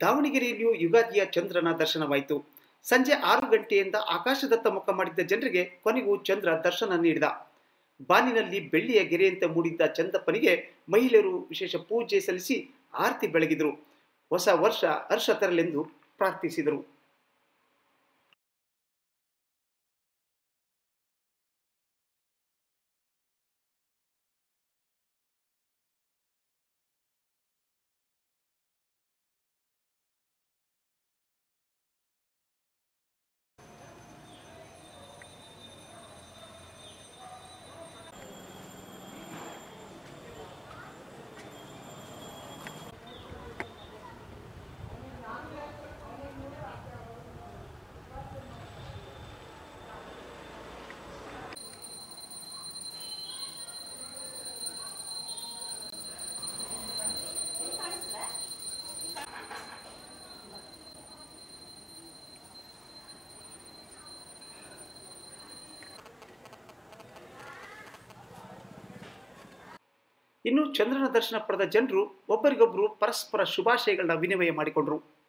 ದಾವಣಗೆರೆಯಲ್ಲಿಯೂ ಯುಗಾದಿಯ ಚಂದ್ರನ ದರ್ಶನವಾಯಿತು. ಸಂಜೆ ಆರು ಗಂಟೆಯಿಂದ ಆಕಾಶದತ್ತ ಮುಖ ಮಾಡಿದ್ದ ಜನರಿಗೆ ಕೊನೆಗೂ ಚಂದ್ರ ದರ್ಶನ ನೀಡಿದ. ಬಾನಿನಲ್ಲಿ ಬೆಳ್ಳಿಯ ಗೆರೆಯಂತೆ ಮೂಡಿದ್ದ ಚಂದಪ್ಪನಿಗೆ ಮಹಿಳೆಯರು ವಿಶೇಷ ಪೂಜೆ ಸಲ್ಲಿಸಿ ಆರತಿ ಬೆಳಗಿದರು. ಹೊಸ ವರ್ಷ ಹರ್ಷ ತರಲೆಂದು ಪ್ರಾರ್ಥಿಸಿದರು. ಇನ್ನು ಚಂದ್ರನ ದರ್ಶನ ಪಡೆದ ಜನರು ಒಬ್ಬರಿಗೊಬ್ಬರು ಪರಸ್ಪರ ಶುಭಾಶಯಗಳನ್ನ ವಿನಿಮಯ ಮಾಡಿಕೊಂಡರು.